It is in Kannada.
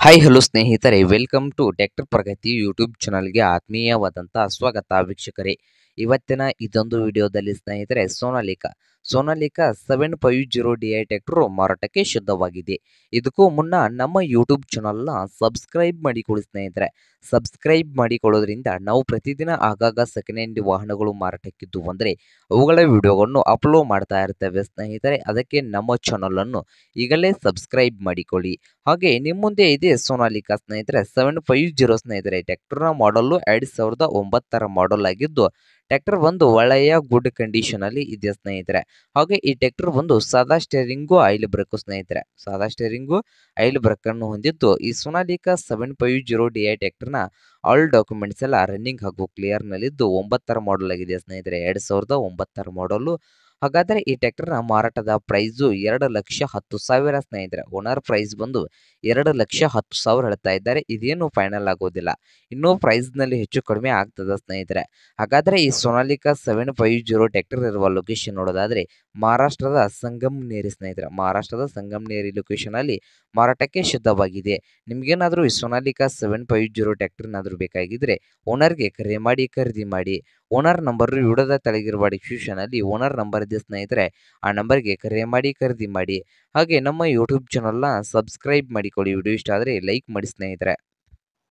ಹಾಯ್ ಹಲೋ ಸ್ನೇಹಿತರೆ. Welcome to doctor Pragati YouTube ಚಾನಲ್ಗೆ ಆತ್ಮೀಯವಾದಂಥ ಸ್ವಾಗತ ವೀಕ್ಷಕರೇ. ಇವತ್ತಿನ ಇದೊಂದು ವಿಡಿಯೋದಲ್ಲಿ ಸ್ನೇಹಿತರೆ, Sonalika. Sonalika seven five zero D I tractor ಮಾರಾಟಕ್ಕೆ ಶುದ್ಧವಾಗಿದೆ. ಇದಕ್ಕೂ ಮುನ್ನ ನಮ್ಮ ಯೂಟ್ಯೂಬ್ ಚಾನಲ್ನ ಸಬ್ಸ್ಕ್ರೈಬ್ ಮಾಡಿಕೊಳ್ಳಿ ಸ್ನೇಹಿತರೆ. ಸಬ್ಸ್ಕ್ರೈಬ್ ಮಾಡಿಕೊಳ್ಳೋದ್ರಿಂದ ನಾವು ಪ್ರತಿದಿನ ಆಗಾಗ ಸೆಕೆಂಡ್ ಹ್ಯಾಂಡ್ ವಾಹನಗಳು ಮಾರಾಟಕ್ಕಿದ್ದು ಅಂದರೆ ಅವುಗಳ ವಿಡಿಯೋಗಳನ್ನು ಅಪ್ಲೋಡ್ ಮಾಡ್ತಾ ಇರ್ತೇವೆ ಸ್ನೇಹಿತರೆ. ಅದಕ್ಕೆ ನಮ್ಮ ಚಾನಲನ್ನು ಈಗಲೇ ಸಬ್ಸ್ಕ್ರೈಬ್ ಮಾಡಿಕೊಳ್ಳಿ. ಹಾಗೆ ನಿಮ್ಮ ಮುಂದೆ ಇದೆ ಸೋನಾಲಿಕಾ ಸ್ನೇಹಿತರೆ. ಸೆವೆನ್ ಫೈವ್ ಜೀರೋ ಸ್ನೇಹಿತರೆ ಟ್ಯಾಕ್ಟರ್ನ ಮಾಡಲು ಎರಡು ಸಾವಿರದ ಒಂಬತ್ತರ ಮಾಡಲ್ ಆಗಿದ್ದು ಟ್ಯಾಕ್ಟರ್ ಒಂದು ಒಳ್ಳೆಯ ಗುಡ್ ಕಂಡೀಷನ್ ಅಲ್ಲಿ ಇದೆ ಸ್ನೇಹಿತರೆ? ಹಾಗೆ ಈ ಟ್ಯಾಕ್ಟರ್ ಒಂದು ಸಾದಾ ಸ್ಟೇರಿಂಗು ಆಯಿಲ್ ಬ್ರೇಕು ಸ್ನೇಹಿತರೆ. ಸಾದಾ ಸ್ಟೇರಿಂಗು ಆಯಿಲ್ ಬ್ರೇಕ್ ಅನ್ನು ಹೊಂದಿದ್ದು ಈ Sonalika seven five zero D I ಟ್ಯಾಕ್ಟರ್ನ all documents ಎಲ್ಲ ರನ್ನಿಂಗ್ ಹಾಗೂ ಕ್ಲಿಯರ್ ನಲ್ಲಿದ್ದು ಒಂಬತ್ತರ ಮಾಡಲ್ ಆಗಿದೆ ಸ್ನೇಹಿತರೆ? ಎರಡು ಸಾವಿರದ ಒಂಬತ್ತರ ಮಾಡಲು ಹಾಗಾದರೆ ಈ ಟ್ಯಾಕ್ಟರ್ನ ಮಾರಾಟದ ಪ್ರೈಸು ಎರಡು ಲಕ್ಷ ಹತ್ತು ಸಾವಿರ ಸ್ನೇಹಿತರೆ, ಓನರ್ ಪ್ರೈಸ್ ಬಂದು ಎರಡು ಲಕ್ಷ ಹತ್ತು ಸಾವಿರ ಹೇಳ್ತಾ ಇದ್ದಾರೆ. ಇದೇನು ಫೈನಲ್ ಆಗೋದಿಲ್ಲ. ಇನ್ನೂ ಪ್ರೈಸ್ನಲ್ಲಿ ಹೆಚ್ಚು ಕಡಿಮೆ ಆಗ್ತದೆ ಸ್ನೇಹಿತರೆ. ಹಾಗಾದರೆ ಈ Sonalika seven five zero tractor ಇರುವ ಲೊಕೇಶನ್ ನೋಡೋದಾದರೆ ಮಹಾರಾಷ್ಟ್ರದ ಸಂಗಮ್ನೇರಿ ಸ್ನೇಹಿತರೆ. ಮಹಾರಾಷ್ಟ್ರದ ಸಂಗಮ್ನೇರಿ ಲೊಕೇಶನಲ್ಲಿ ಮಾರಾಟಕ್ಕೆ ಶುದ್ಧವಾಗಿದೆ. ನಿಮಗೇನಾದರೂ ಈ ಸೋನಾಲಿಕಾ ಸೆವೆನ್ ಫೈವ್ ಜೀರೋ ಟ್ಯಾಕ್ಟರ್ನಾದರೂ ಬೇಕಾಗಿದ್ದರೆ ಓನರ್ಗೆ ಕರೆ ಮಾಡಿ, ಖರೀದಿ ಮಾಡಿ. ಓನರ್ ನಂಬರ್ ವಿಡಿಯೋದ ತೆಳಗಿರುವ ಡಿಸ್ಕ್ರಿಪ್ಷನಲ್ಲಿ ಓನರ್ ನಂಬರ್ ಇದೆ ಸ್ನೇಹಿತರೆ, ಆ ನಂಬರ್ಗೆ ಕರೆ ಮಾಡಿ, ಖರೀದಿ ಮಾಡಿ. ಹಾಗೆ ನಮ್ಮ ಯೂಟ್ಯೂಬ್ ಚಾನಲ್ನ ಸಬ್ಸ್ಕ್ರೈಬ್ ಮಾಡಿಕೊಳ್ಳಿ. ವಿಡಿಯೋ ಇಷ್ಟ ಆದರೆ ಲೈಕ್ ಮಾಡಿ ಸ್ನೇಹಿತರೆ.